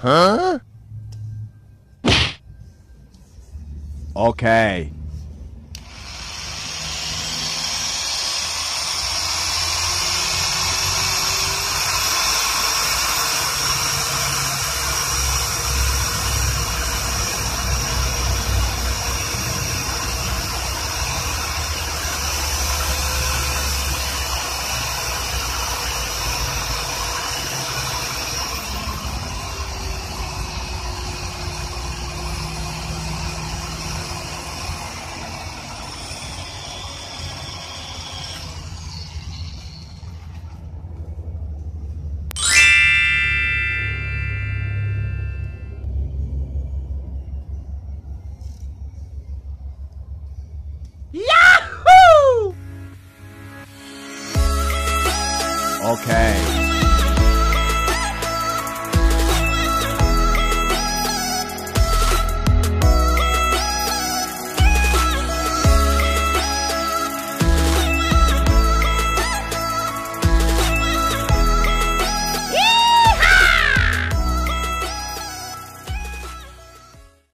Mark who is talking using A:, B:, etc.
A: Huh? Okay. Okay.